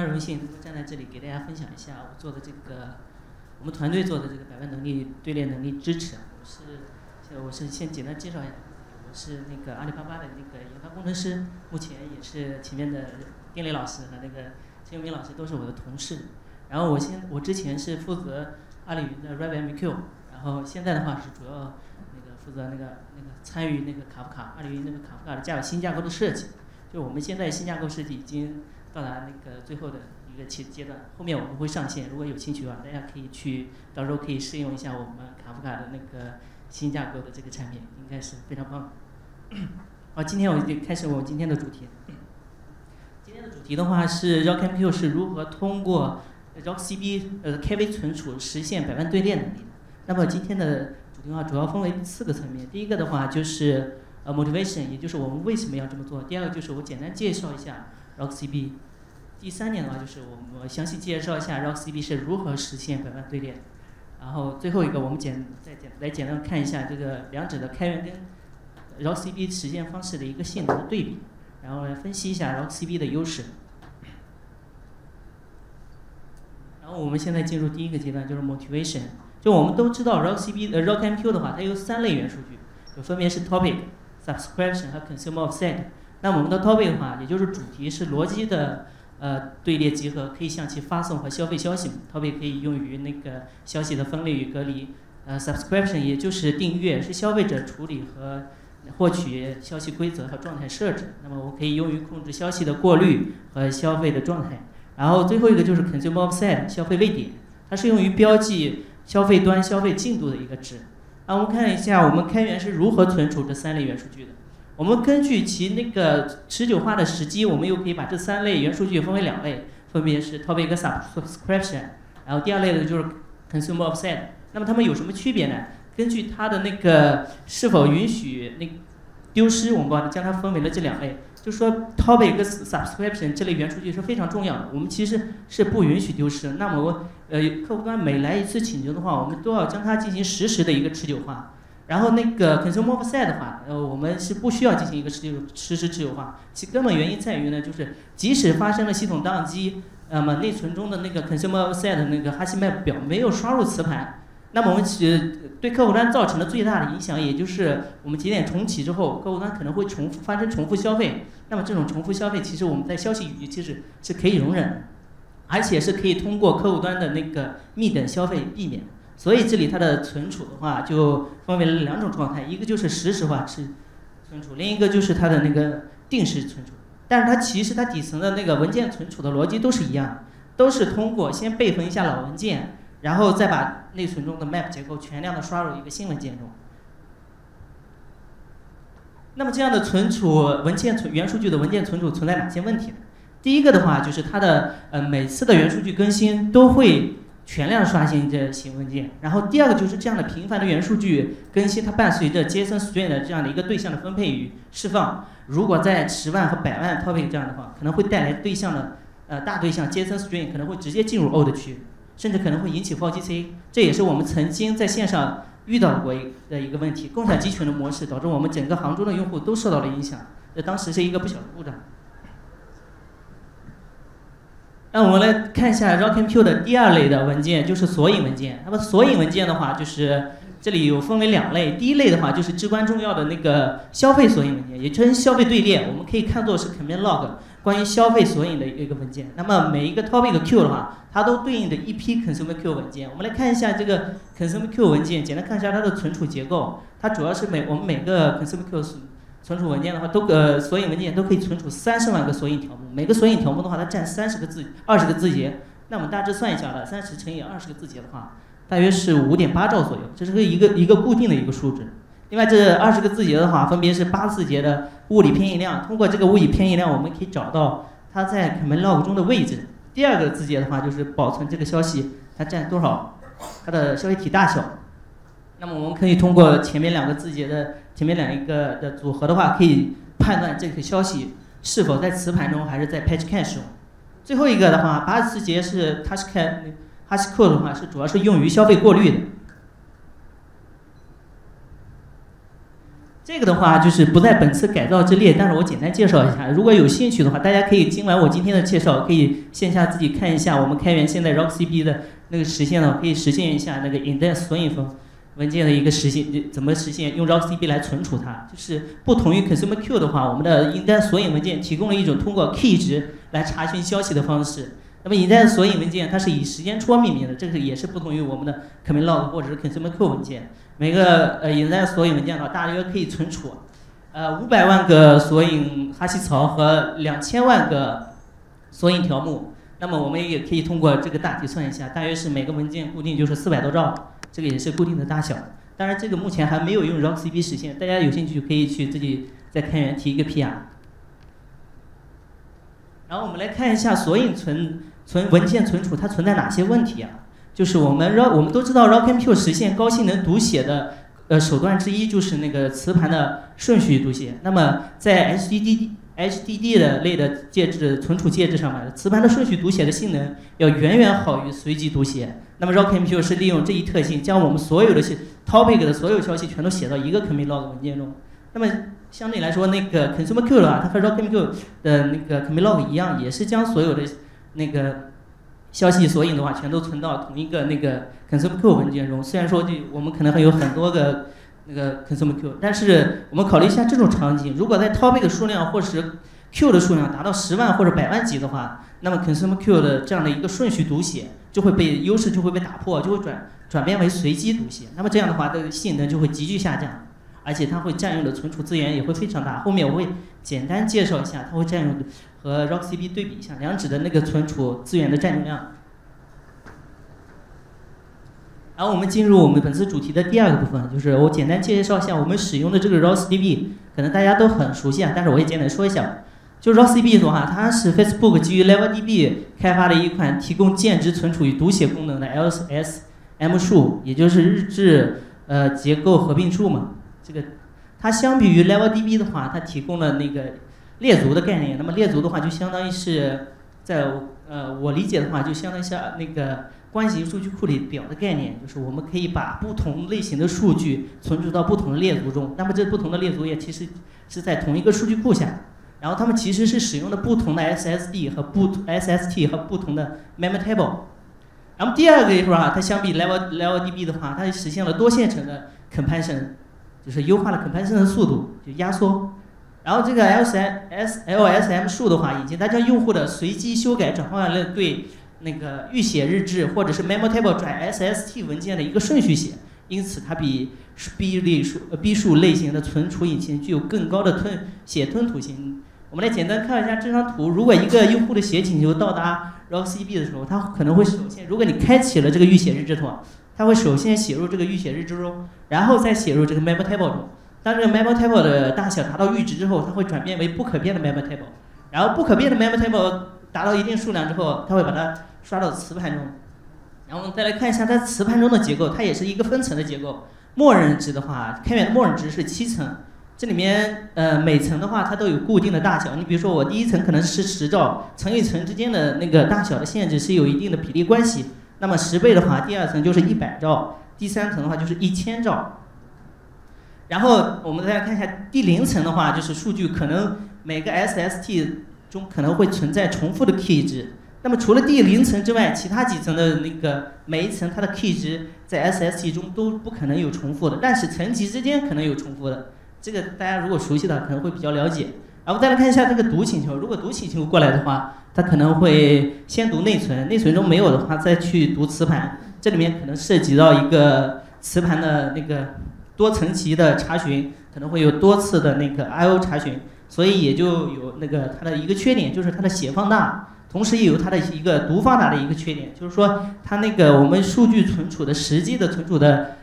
非常荣幸能够站在这里给大家分享一下我做的这个，我们团队做的这个百万能力队列能力支持。我是，我是先简单介绍一下，我是那个阿里巴巴的那个研发工程师，目前也是前面的丁磊老师和那个陈永明老师都是我的同事。然后我先，我之前是负责阿里云的 RabbitMQ，然后现在的话是主要那个负责那个那个参与那个卡夫卡，阿里云那个卡夫卡的架新架构的设计。就我们现在新架构设计已经到达那个最后的一个阶阶段，后面我们会上线。如果有兴趣的话，大家可以去，到时候可以试用一下我们卡夫卡的那个新架构的这个产品，应该是非常棒。好，今天我就开始我今天的主题。今天的主题的话是 RockMQ 是如何通过 RockCB 呃 KV 存储实现百万队列能力的。那么今天的主题的话主要分为四个层面，第一个的话就是。呃，motivation，也就是我们为什么要这么做。第二个就是我简单介绍一下 RockCB。第三点的话就是我我详细介绍一下 RockCB 是如何实现百万队列。然后最后一个我们简再简来简单看一下这个两者的开源跟 RockCB 实现方式的一个性能的对比，然后来分析一下 RockCB 的优势。然后我们现在进入第一个阶段，就是 motivation。就我们都知道 RockCB 呃 RockMQ 的话，它有三类元数据，就分别是 topic。subscription 和 consumer offset，那我们的 topic 的话，也就是主题是逻辑的呃队列集合，可以向其发送和消费消息。，topi 可以用于那个消息的分类与隔离。呃，subscription 也就是订阅，是消费者处理和获取消息规则和状态设置。那么我可以用于控制消息的过滤和消费的状态。然后最后一个就是 consumer offset 消费位点，它是用于标记消费端消费进度的一个值。那我们看一下，我们开源是如何存储这三类元数据的。我们根据其那个持久化的时机，我们又可以把这三类元数据分为两类，分别是 topic subscription，然后第二类的就是 consumer offset。那么它们有什么区别呢？根据它的那个是否允许那丢失，我们把它将它分为了这两类。就说 topic subscription 这类元数据是非常重要的，我们其实是不允许丢失。那么我呃客户端每来一次请求的话，我们都要将它进行实时的一个持久化。然后那个 consumer offset 的话，呃我们是不需要进行一个持久实时持久化。其根本原因在于呢，就是即使发生了系统宕机，那么内存中的那个 consumer offset 的那个哈希麦表没有刷入磁盘。那么我们其对客户端造成的最大的影响，也就是我们节点重启之后，客户端可能会重复发生重复消费。那么这种重复消费，其实我们在消息语其实是可以容忍，而且是可以通过客户端的那个密等消费避免。所以这里它的存储的话，就分为了两种状态，一个就是实时化是存储，另一个就是它的那个定时存储。但是它其实它底层的那个文件存储的逻辑都是一样的，都是通过先备份一下老文件。然后再把内存中的 map 结构全量的刷入一个新文件中。那么这样的存储文件存元数据的文件存储存在哪些问题呢？第一个的话就是它的呃每次的元数据更新都会全量刷新这新文件。然后第二个就是这样的频繁的元数据更新，它伴随着 JSON string 的这样的一个对象的分配与释放。如果在十万和百万 topic 这样的话，可能会带来对象的呃大对象 JSON string 可能会直接进入 old 区。甚至可能会引起 f o g c 这也是我们曾经在线上遇到过的一个问题。共享集群的模式导致我们整个杭州的用户都受到了影响，那当时是一个不小的故障。那我们来看一下 RockMQ 的第二类的文件，就是索引文件。那么索引文件的话，就是这里有分为两类。第一类的话，就是至关重要的那个消费索引文件，也称消费队列，我们可以看作是 command log。关于消费索引的一个文件，那么每一个 topic Q 的话，它都对应的一批 consumer Q 文件。我们来看一下这个 consumer Q 文件，简单看一下它的存储结构。它主要是每我们每个 consumer Q 存储文件的话，都呃索引文件都可以存储三十万个索引条目。每个索引条目的话，它占三十个字，二十个字节。那我们大致算一下了，三十乘以二十个字节的话，大约是五点八兆左右。这是个一个一个固定的一个数值。另外这二十个字节的话，分别是八字节的物理偏移量。通过这个物理偏移量，我们可以找到它在 command log 中的位置。第二个字节的话，就是保存这个消息它占多少，它的消息体大小。那么我们可以通过前面两个字节的前面两一个的组合的话，可以判断这个消息是否在磁盘中还是在 page cache 中。最后一个的话，八字节是 hashcode 的话是主要是用于消费过滤的。这个的话就是不在本次改造之列，但是我简单介绍一下。如果有兴趣的话，大家可以听完我今天的介绍，可以线下自己看一下我们开源现在 RockCP 的那个实现了，可以实现一下那个 index 索引文文件的一个实现，怎么实现用 RockCP 来存储它。就是不同于 Consumer Q 的话，我们的 index 索引文件提供了一种通过 key 值来查询消息的方式。那么 in 站索引文件它是以时间戳命名的，这个也是不同于我们的 commit log 或者是 Consumer Q 文件。每个呃 index 索引文件的话，大约可以存储。呃，五百万个索引哈希槽和两千万个索引条目，那么我们也可以通过这个大体算一下，大约是每个文件固定就是四百多兆，这个也是固定的大小。当然，这个目前还没有用 RockCP 实现，大家有兴趣可以去自己在开源提一个 PR。然后我们来看一下索引存存文件存储它存在哪些问题啊？就是我们 Rock 我们都知道 RockMQ 实现高性能读写的。呃，手段之一就是那个磁盘的顺序读写。那么在 HDD HDD 的类的介质存储介质上面，磁盘的顺序读写的性能要远远好于随机读写。那么 RockMQ 是利用这一特性，将我们所有的 topic 的所有消息全都写到一个 commit log 文件中。那么相对来说，那个 Consumer Q 的话，它和 RockMQ 的那个 commit log 一样，也是将所有的那个消息索引的话，全都存到同一个那个。Consumer Q 文件中，虽然说就我们可能会有很多个那个 consume Q，但是我们考虑一下这种场景，如果在 Topic 数量或是 Q 的数量达到十万或者百万级的话，那么 consume Q 的这样的一个顺序读写就会被优势就会被打破，就会转转变为随机读写。那么这样的话，的性能就会急剧下降，而且它会占用的存储资源也会非常大。后面我会简单介绍一下，它会占用和 Rock C B 对比一下两者的那个存储资源的占用量。然后我们进入我们本次主题的第二个部分，就是我简单介绍一下我们使用的这个 RocksDB，可能大家都很熟悉啊，但是我也简单说一下。就 RocksDB 的话，它是 Facebook 基于 LevelDB 开发的一款提供键值存储与读写功能的 LSM 数，也就是日志呃结构合并树嘛。这个它相比于 LevelDB 的话，它提供了那个列族的概念。那么列族的话，就相当于是在呃我理解的话，就相当于像那个。关系数据库里表的概念，就是我们可以把不同类型的数据存储到不同的列族中。那么这不同的列族也其实是在同一个数据库下，然后它们其实是使用的不同的 SSD 和不 SST 和不同的 Memory Table。然后第二个一会儿啊，它相比 Level Level DB 的话，它实现了多线程的 compression，就是优化了 compression 的速度，就压缩。然后这个 LSS LSM 数的话，以及它将用户的随机修改转换了对。那个预写日志或者是 memo table 转 SST 文件的一个顺序写，因此它比 B 类数呃 B 数类型的存储引擎具有更高的吞写吞吐性。我们来简单看一下这张图，如果一个用户的写请求到达 RockCP 的时候，它可能会首先，如果你开启了这个预写日志的话，它会首先写入这个预写日志中，然后再写入这个 memo table 中。当这个 memo table 的大小达到阈值之后，它会转变为不可变的 memo table，然后不可变的 memo table 达到一定数量之后，它会把它刷到磁盘中，然后我们再来看一下它磁盘中的结构，它也是一个分层的结构。默认值的话，开源默认值是七层，这里面呃每层的话它都有固定的大小。你比如说我第一层可能是十兆，层与层之间的那个大小的限制是有一定的比例关系。那么十倍的话，第二层就是一百兆，第三层的话就是一千兆。然后我们再来看一下第零层的话，就是数据可能每个 SST 中可能会存在重复的 key 值。那么除了第零层之外，其他几层的那个每一层它的 K 值在 SST 中都不可能有重复的，但是层级之间可能有重复的。这个大家如果熟悉的可能会比较了解。然后再来看一下这个读请求，如果读请求过来的话，它可能会先读内存，内存中没有的话再去读磁盘，这里面可能涉及到一个磁盘的那个多层级的查询，可能会有多次的那个 I/O 查询，所以也就有那个它的一个缺点就是它的写放大。同时也有它的一个读放大的一个缺点，就是说它那个我们数据存储的实际的存储的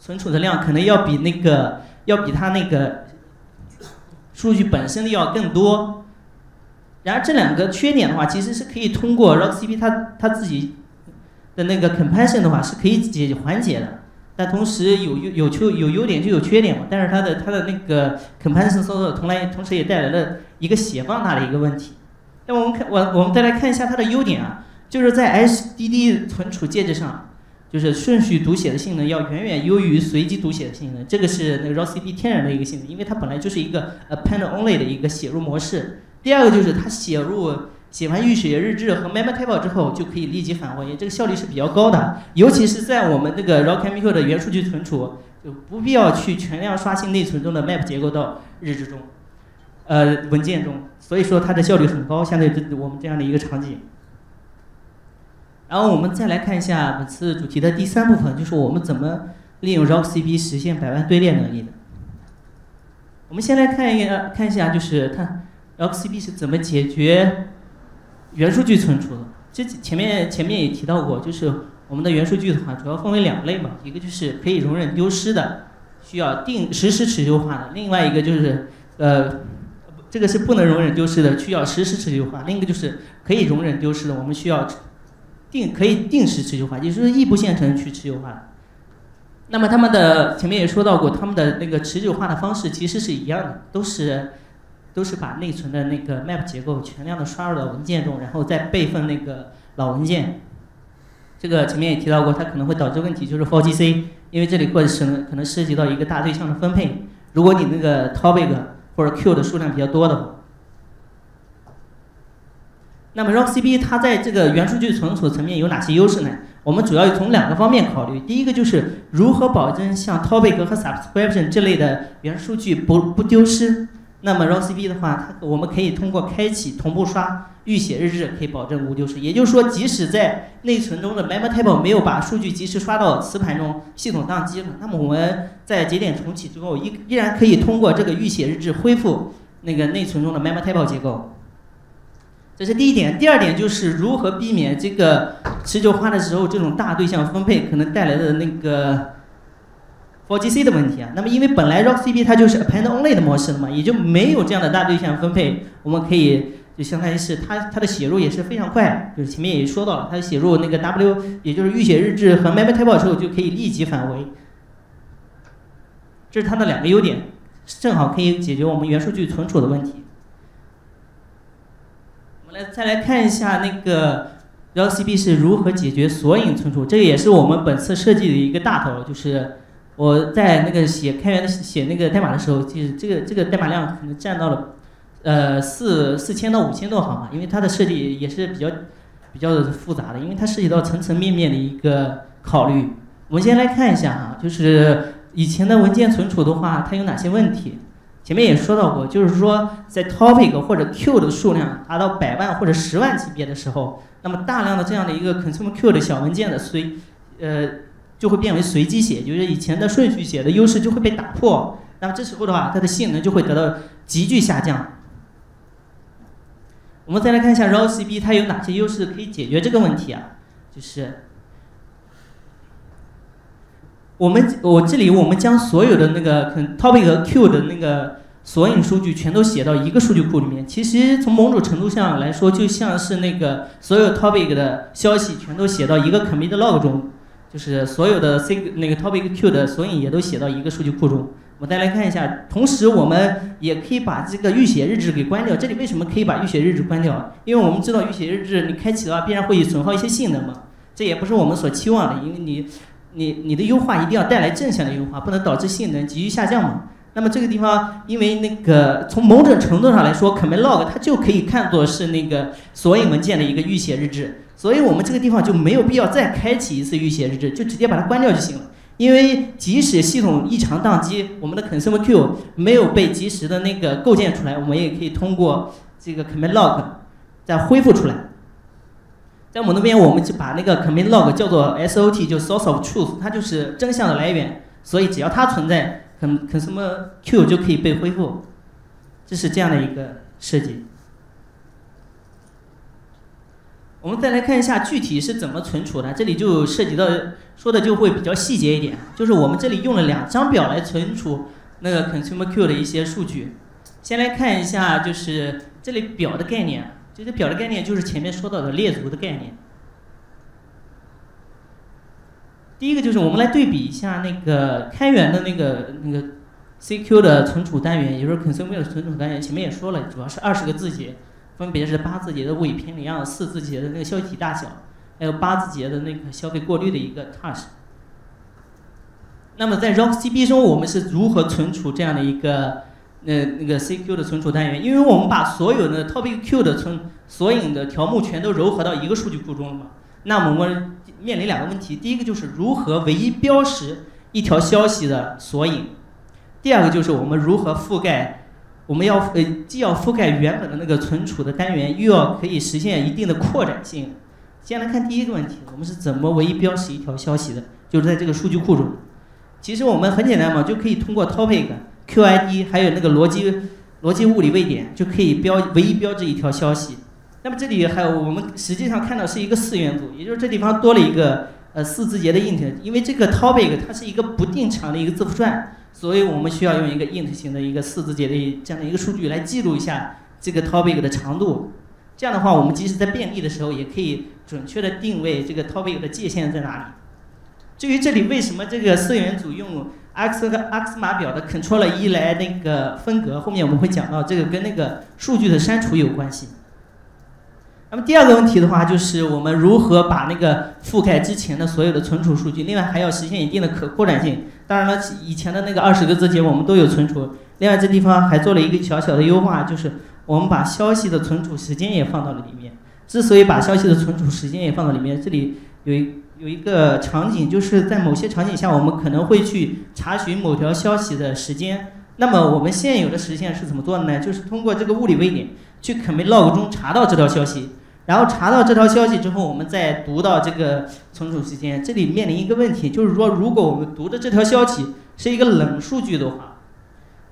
存储的量可能要比那个要比它那个数据本身的要更多。然而这两个缺点的话，其实是可以通过 RockCP 它它自己的那个 compression 的话是可以解缓解的。但同时有有有缺有优点就有缺点嘛，但是它的它的那个 compression 操作同来同时也带来了一个写放大的一个问题。那我们看我我们再来看一下它的优点啊，就是在 HDD 存储介质上，就是顺序读写的性能要远远优于随机读写的性能，这个是那个 ROCP 天然的一个性能，因为它本来就是一个 append only 的一个写入模式。第二个就是它写入写完预写日志和 memo table 之后就可以立即返回，这个效率是比较高的，尤其是在我们这个 ROCmQ 的元数据存储，就不必要去全量刷新内存中的 map 结构到日志中，呃文件中，所以说它的效率很高，相对于我们这样的一个场景。然后我们再来看一下本次主题的第三部分，就是我们怎么利用 RockCP 实现百万队列能力的。我们先来看一个看一下，就是它 ROCP 是怎么解决元数据存储的。这前面前面也提到过，就是我们的元数据的话，主要分为两类嘛，一个就是可以容忍丢失的，需要定实时持久化的；另外一个就是呃，这个是不能容忍丢失的，需要实时持久化；另一个就是可以容忍丢失的，我们需要。定可以定时持久化，也就是异步线程去持久化。那么他们的前面也说到过，他们的那个持久化的方式其实是一样的，都是都是把内存的那个 map 结构全量的刷入到文件中，然后再备份那个老文件。这个前面也提到过，它可能会导致问题，就是 for GC，因为这里过程可能涉及到一个大对象的分配。如果你那个 topic 或者 q 的数量比较多的。那么 Rock C B 它在这个元数据存储层面有哪些优势呢？我们主要从两个方面考虑。第一个就是如何保证像 topic 和 subscription 这类的元数据不不丢失。那么 ROCP 的话，它我们可以通过开启同步刷预写日志，可以保证无丢失。也就是说，即使在内存中的 memo table 没有把数据及时刷到磁盘中，系统宕机了，那么我们在节点重启之后，依依然可以通过这个预写日志恢复那个内存中的 memo table 结构。这是第一点，第二点就是如何避免这个持久化的时候这种大对象分配可能带来的那个 for GC 的问题啊。那么因为本来 RockCP 它就是 append only 的模式的嘛，也就没有这样的大对象分配。我们可以就相当于是它它的写入也是非常快，就是前面也说到了，它写入那个 W 也就是预写日志和 memo table 之后就可以立即返回。这是它的两个优点，正好可以解决我们元数据存储的问题。我们来，再来看一下那个 ROCP 是如何解决索引存储，这个也是我们本次设计的一个大头。就是我在那个写开源的写那个代码的时候，就是这个这个代码量可能占到了呃四四千到五千多行吧，因为它的设计也是比较比较复杂的，因为它涉及到层层面面的一个考虑。我们先来看一下哈，就是以前的文件存储的话，它有哪些问题？前面也说到过，就是说在 topic 或者 q 的数量达到百万或者十万级别的时候，那么大量的这样的一个 consume q 的小文件的随，呃，就会变为随机写，就是以前的顺序写的优势就会被打破。那么这时候的话，它的性能就会得到急剧下降。我们再来看一下 ROCP 它有哪些优势可以解决这个问题啊？就是。我们我这里我们将所有的那个 topic 和 q 的那个索引数据全都写到一个数据库里面。其实从某种程度上来说，就像是那个所有 topic 的消息全都写到一个 commit log 中，就是所有的 c 那个 topic q 的索引也都写到一个数据库中。我们再来看一下，同时我们也可以把这个预写日志给关掉。这里为什么可以把预写日志关掉？因为我们知道预写日志你开启的话，必然会损耗一些性能嘛。这也不是我们所期望的，因为你。你你的优化一定要带来正向的优化，不能导致性能急剧下降嘛？那么这个地方，因为那个从某种程度上来说，commit log 它就可以看作是那个索引文件的一个预写日志，所以我们这个地方就没有必要再开启一次预写日志，就直接把它关掉就行了。因为即使系统异常宕机，我们的 consume q 没有被及时的那个构建出来，我们也可以通过这个 commit log 再恢复出来。在我们那边，我们就把那个 commit log 叫做 SOT，就 source of truth，它就是真相的来源。所以只要它存在，con consume q 就可以被恢复。这是这样的一个设计。我们再来看一下具体是怎么存储的，这里就涉及到说的就会比较细节一点，就是我们这里用了两张表来存储那个 consumer q 的一些数据。先来看一下，就是这里表的概念。这个表的概念就是前面说到的列族的概念。第一个就是我们来对比一下那个开源的那个那个 CQ 的存储单元，也就是 Consumer 的存储单元。前面也说了，主要是二十个字节，分别是八字节的位偏离量、四字节的那个消息体大小，还有八字节的那个消费过滤的一个 touch。那么在 RockCP 中，我们是如何存储这样的一个呃那个 CQ 的存储单元？因为我们把所有的 Topic Q 的存索引的条目全都糅合到一个数据库中了嘛？那么我们面临两个问题，第一个就是如何唯一标识一条消息的索引，第二个就是我们如何覆盖，我们要呃既要覆盖原本的那个存储的单元，又要可以实现一定的扩展性。先来看第一个问题，我们是怎么唯一标识一条消息的？就是在这个数据库中。其实我们很简单嘛，就可以通过 topic、QID 还有那个逻辑逻辑物理位点，就可以标唯一标志一条消息。那么这里还有我们实际上看到是一个四元组，也就是这地方多了一个呃四字节的 int，因为这个 topic 它是一个不定长的一个字符串，所以我们需要用一个 int 型的一个四字节的这样的一个数据来记录一下这个 topic 的长度。这样的话，我们即使在便利的时候，也可以准确的定位这个 topic 的界限在哪里。至于这里为什么这个四元组用 x 和 x 码表的 Control 一来那个分隔，后面我们会讲到这个跟那个数据的删除有关系。那么第二个问题的话，就是我们如何把那个覆盖之前的所有的存储数据，另外还要实现一定的可扩展性。当然了，以前的那个二十个字节我们都有存储。另外这地方还做了一个小小的优化，就是我们把消息的存储时间也放到了里面。之所以把消息的存储时间也放到里面，这里有一。有一个场景，就是在某些场景下，我们可能会去查询某条消息的时间。那么我们现有的实现是怎么做的呢？就是通过这个物理位点去 commit log 中查到这条消息，然后查到这条消息之后，我们再读到这个存储时间。这里面临一个问题，就是说如果我们读的这条消息是一个冷数据的话，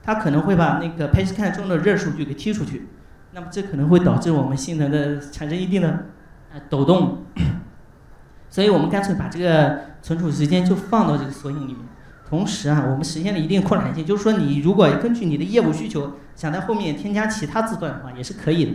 它可能会把那个 PageScan 中的热数据给踢出去，那么这可能会导致我们性能的产生一定的抖动。所以我们干脆把这个存储时间就放到这个索引里面，同时啊，我们实现了一定扩展性，就是说你如果根据你的业务需求想在后面添加其他字段的话，也是可以的。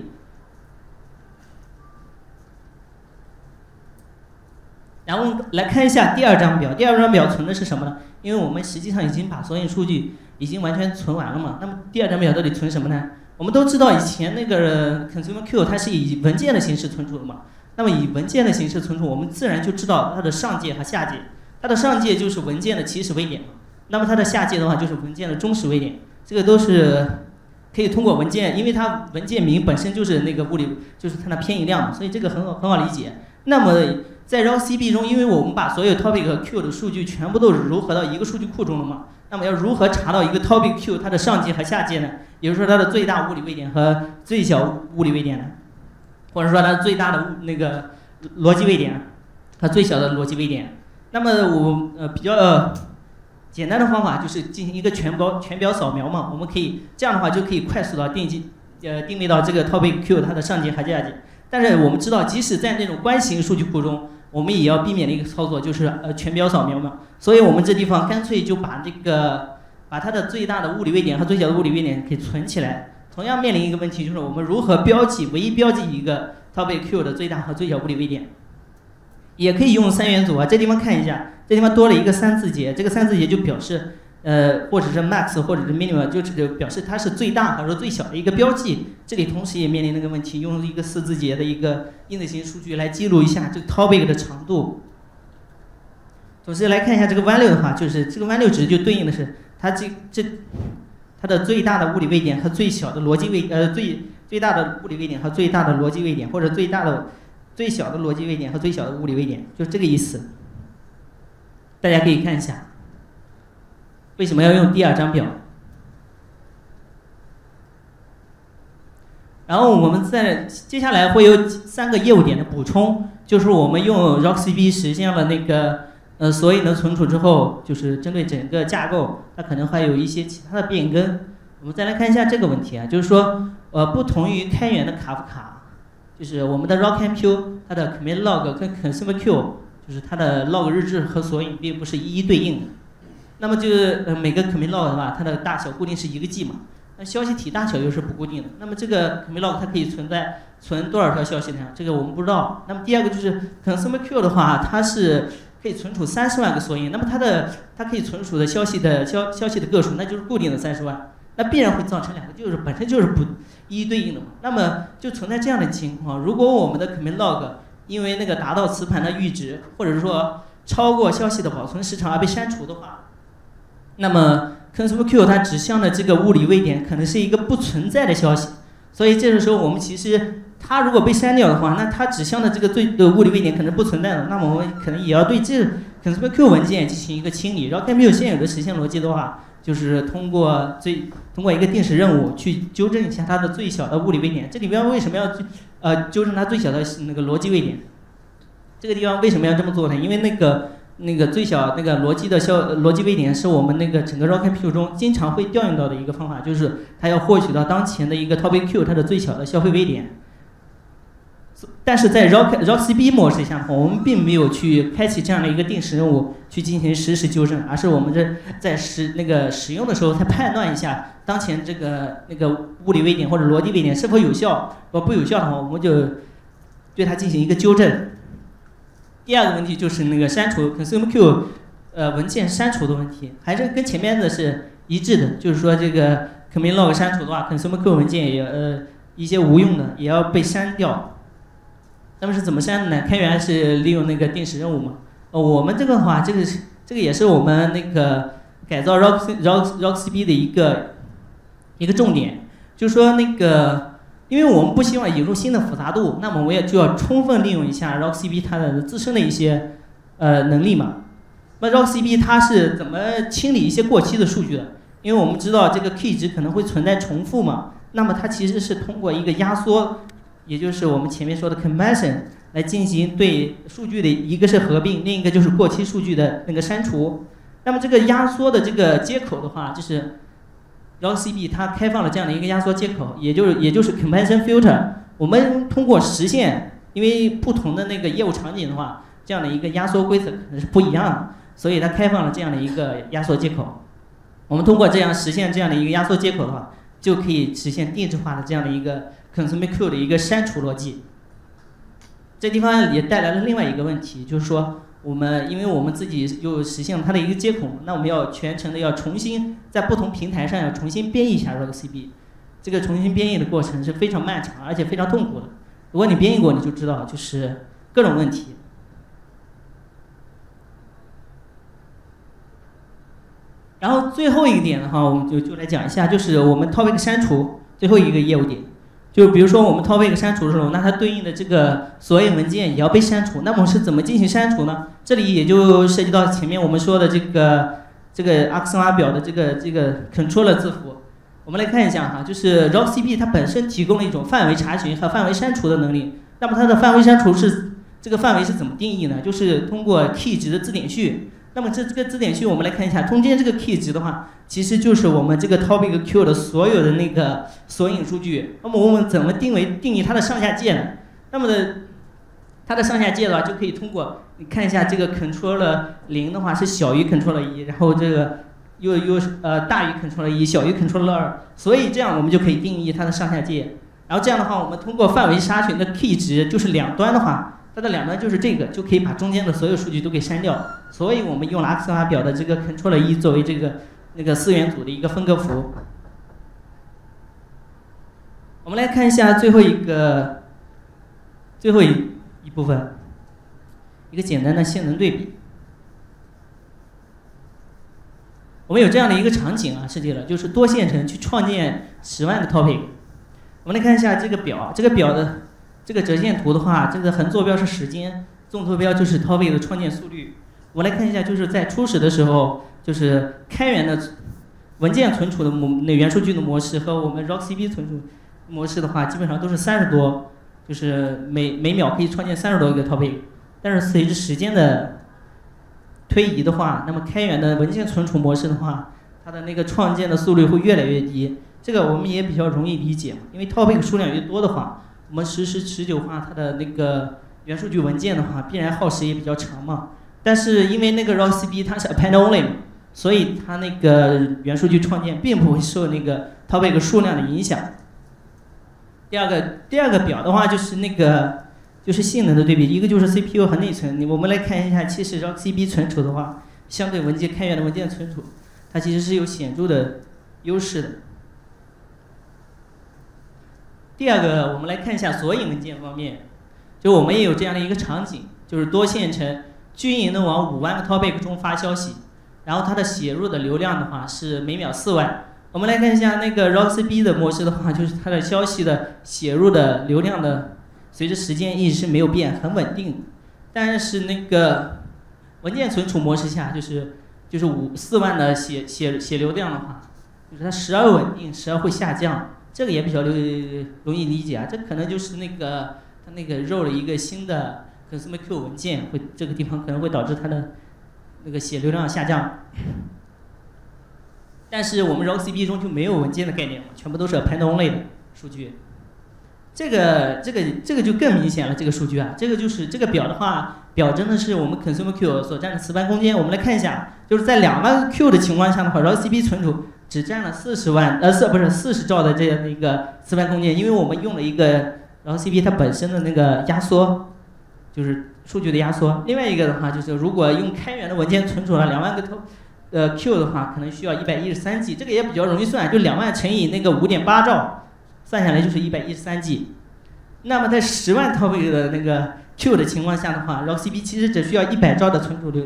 然后来看一下第二张表，第二张表存的是什么呢？因为我们实际上已经把索引数据已经完全存完了嘛。那么第二张表到底存什么呢？我们都知道以前那个 consumer q 它是以文件的形式存储的嘛。那么以文件的形式存储，我们自然就知道它的上界和下界。它的上界就是文件的起始位点，那么它的下界的话就是文件的终始位点。这个都是可以通过文件，因为它文件名本身就是那个物理，就是它的偏移量嘛，所以这个很好很好理解。那么在 RockCP 中，因为我们把所有 Topic 和 Q 的数据全部都融合到一个数据库中了嘛，那么要如何查到一个 Topic Q 它的上级和下级呢？也就是说它的最大物理位点和最小物理位点呢？或者说它最大的那个逻辑位点，它最小的逻辑位点。那么我呃比较简单的方法就是进行一个全包全表扫描嘛，我们可以这样的话就可以快速的定级呃定位到这个 topic q 它的上级和下级。但是我们知道，即使在那种关型数据库中，我们也要避免的一个操作就是呃全标扫描嘛。所以我们这地方干脆就把这个把它的最大的物理位点和最小的物理位点给存起来。同样面临一个问题，就是我们如何标记唯一标记一个 topic q 的最大和最小物理位点？也可以用三元组啊。这地方看一下，这地方多了一个三字节，这个三字节就表示呃，或者是 max，或者是 minimum，就是表示它是最大或者最小的一个标记。这里同时也面临那个问题，用一个四字节的一个 int 型数据来记录一下这个 topic 的长度。总之来看一下这个 value 的话，就是这个 value 值就对应的是它这这。它的最大的物理位点和最小的逻辑位呃最最大的物理位点和最大的逻辑位点，或者最大的最小的逻辑位点和最小的物理位点，就是这个意思。大家可以看一下，为什么要用第二张表？然后我们在接下来会有三个业务点的补充，就是我们用 Rock C B 实现了那个。呃，索引的，存储之后，就是针对整个架构，它可能还有一些其他的变更。我们再来看一下这个问题啊，就是说，呃，不同于开源的卡夫卡，就是我们的 RockMQ，它的 commit log 跟 consumer q，就是它的 log 日志和索引并不是一一对应的。那么就是呃每个 commit log 的话，它的大小固定是一个 G 嘛，那消息体大小又是不固定的。那么这个 commit log 它可以存在存多少条消息呢？这个我们不知道。那么第二个就是 consumer q 的话，它是可以存储三十万个索引，那么它的它可以存储的消息的消消息的个数，那就是固定的三十万，那必然会造成两个，就是本身就是不一一对应的嘛。那么就存在这样的情况，如果我们的 commit log 因为那个达到磁盘的阈值，或者是说超过消息的保存时长而被删除的话，那么 consumer Q 它指向的这个物理位点可能是一个不存在的消息，所以这个时候我们其实它如果被删掉的话，那它指向的这个最的物理位点可能不存在了，那么我们可能也要对这 consumer Q 文件进行一个清理。然后看没有现有的实现逻辑的话，就是通过最通过一个定时任务去纠正一下它的最小的物理位点。这里边为什么要呃纠正它最小的那个逻辑位点？这个地方为什么要这么做呢？因为那个那个最小那个逻辑的消逻辑位点是我们那个整个 RocketQ 中经常会调用到的一个方法，就是它要获取到当前的一个 Topic Q 它的最小的消费位点。但是在 Rocket ROCb 模式下，我们并没有去开启这样的一个定时任务去进行实时纠正，而是我们这在使那个使用的时候，才判断一下当前这个那个物理位点或者逻辑位点是否有效，如果不有效的话，我们就对它进行一个纠正。第二个问题就是那个删除 consume Q，呃文件删除的问题，还是跟前面的是一致的，就是说这个 commit log 删除的话，consume Q 文件也呃一些无用的也要被删掉。那么是怎么删的呢？开源是利用那个定时任务嘛？呃，我们这个的话，这个是这个也是我们那个改造 Rock Rock Rock C B 的一个一个重点，就是说那个。因为我们不希望引入新的复杂度，那么我也就要充分利用一下 RockCP 它的自身的一些呃能力嘛。那 RockCP 它是怎么清理一些过期的数据的？因为我们知道这个 key 值可能会存在重复嘛，那么它其实是通过一个压缩，也就是我们前面说的 compression 来进行对数据的一个是合并，另一个就是过期数据的那个删除。那么这个压缩的这个接口的话，就是。RockCP 它开放了这样的一个压缩接口，也就是也就是 compression filter。我们通过实现，因为不同的那个业务场景的话，这样的一个压缩规则可能是不一样的，所以它开放了这样的一个压缩接口。我们通过这样实现这样的一个压缩接口的话，就可以实现定制化的这样的一个 consume Q 的一个删除逻辑。这地方也带来了另外一个问题，就是说。我们因为我们自己又实现了它的一个接口，那我们要全程的要重新在不同平台上要重新编译一下 RockCP，这个重新编译的过程是非常漫长而且非常痛苦的。如果你编译过，你就知道就是各种问题。然后最后一点的话，我们就就来讲一下，就是我们 Topic 删除最后一个业务点。就比如说我们 topic 删除的时候，那它对应的这个索引文件也要被删除。那么是怎么进行删除呢？这里也就涉及到前面我们说的这个这个阿克森拉表的这个这个 controller 字符。我们来看一下哈，就是 RockCP 它本身提供了一种范围查询和范围删除的能力。那么它的范围删除是这个范围是怎么定义呢？就是通过 key 值的字典序。那么这这个字典序我们来看一下，中间这个 key 值的话。其实就是我们这个 topic Q 的所有的那个索引数据。那么我们怎么定为定义它的上下界呢？那么的它的上下界的话，就可以通过你看一下这个 control 零的话是小于 control 一，然后这个又又呃大于 control 一，小于 control 二。所以这样我们就可以定义它的上下界。然后这样的话，我们通过范围查询的 key 值就是两端的话，它的两端就是这个，就可以把中间的所有数据都给删掉。所以我们用了阿克森拉表的这个 control 一作为这个。那个四元组的一个分割符，我们来看一下最后一个最后一一部分，一个简单的性能对比。我们有这样的一个场景啊，设计了就是多线程去创建十万个 topic。我们来看一下这个表，这个表的这个折线图的话，这个横坐标是时间，纵坐标就是 topic 的创建速率。我们来看一下，就是在初始的时候。就是开源的文件存储的模那元数据的模式和我们 RockCP 存储模式的话，基本上都是三十多，就是每每秒可以创建三十多个 topic。但是随着时间的推移的话，那么开源的文件存储模式的话，它的那个创建的速率会越来越低。这个我们也比较容易理解，因为 topic 数量越多的话，我们实时持久化它的那个元数据文件的话，必然耗时也比较长嘛。但是因为那个 RockCP 它是 append only。所以它那个元数据创建并不会受那个 topic 数量的影响。第二个第二个表的话就是那个就是性能的对比，一个就是 CPU 和内存。你我们来看一下，其实 RockCP 存储的话，相对文件开源的文件存储，它其实是有显著的优势的。第二个，我们来看一下索引文件方面，就我们也有这样的一个场景，就是多线程均匀的往五万个 topic 中发消息，然后它的写入的流量的话是每秒四万。我们来看一下那个 RockCP 的模式的话，就是它的消息的写入的流量的，随着时间一直是没有变，很稳定。但是那个文件存储模式下，就是就是五四万的写写写流量的话，就是它时而稳定，时而会下降。这个也比较容容易理解啊，这可能就是那个它那个 roll 了一个新的 consumer Q 文件，会这个地方可能会导致它的那个写流量下降。但是我们 r o c b 中就没有文件的概念，全部都是 append only 的数据。这个这个这个就更明显了，这个数据啊，这个就是这个表的话，表征的是我们 consumer Q 所占的磁盘空间。我们来看一下，就是在两万 Q 的情况下的话 r o c b 存储只占了四十万呃四不是四十兆的这样的一个磁盘空间，因为我们用了一个 RockCP 它本身的那个压缩，就是数据的压缩。另外一个的话，就是如果用开源的文件存储了两万个头。呃，Q 的话可能需要一百一十三 G，这个也比较容易算，就两万乘以那个五点八兆，算下来就是一百一十三 G。那么在十万 topic 的那个 Q 的情况下的话，RockCP 其实只需要一百兆的存储的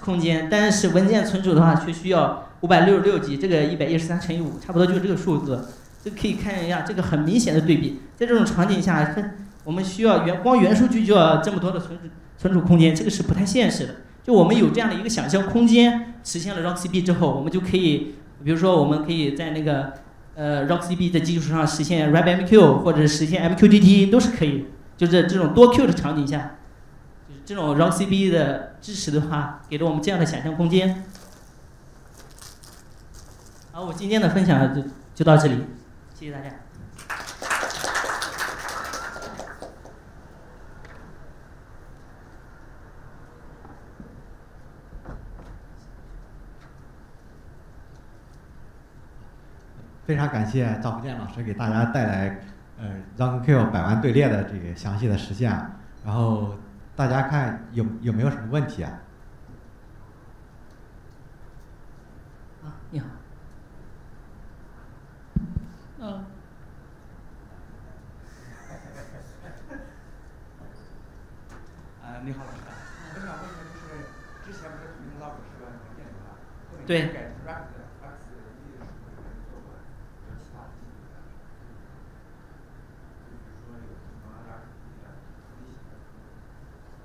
空间，但是文件存储的话却需要五百六十六 G，这个一百一十三乘以五，差不多就是这个数字。这可以看一下这个很明显的对比，在这种场景下，我们需要原光原数据就要这么多的存储存储空间，这个是不太现实的。就我们有这样的一个想象空间，实现了 RockCB 之后，我们就可以，比如说我们可以在那个呃 RockCB 的基础上实现 RabbitMQ 或者实现 MQTT 都是可以。就在这种多 Q 的场景下，就是这种 RockCB 的支持的话，给了我们这样的想象空间。好，我今天的分享就就到这里，谢谢大家。非常感谢赵福建老师给大家带来呃 RockQ 百万队列的这个详细的实现，然后大家看有有没有什么问题啊？啊，你好。嗯。你好，老师。我想问一下，就是之前不是对吧？对。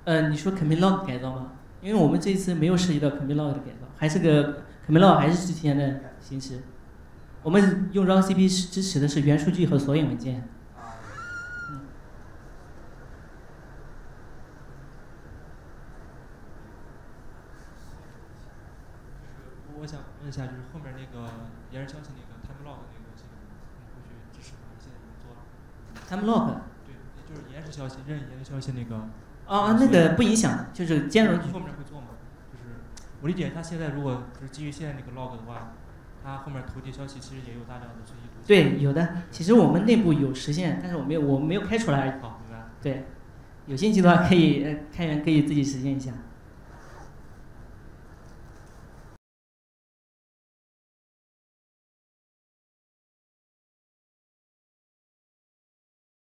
呃，你说 commit log 改造吗？因为我们这次没有涉及到 commit log 的改造，还是个 commit log 还是之前的形式。我们用 RockCP 是支持的是原数据和索引文件。嗯。我想问一下，就是后面那个延时消息那个 time log 那个东西，你会去支持吗？现在已经做了。time log。对，就是延时消息，任意延时消息那个。啊，那个不影响，就是兼容。后面会做吗？就是我理解，他现在如果是基于现在那个 log 的话，他后面投递消息其实也有大量的随机读。对，有的。其实我们内部有实现，但是我没有，我们没有开出来。好，明白。对，有兴趣的话可以，呃，开源可以自己实现一下。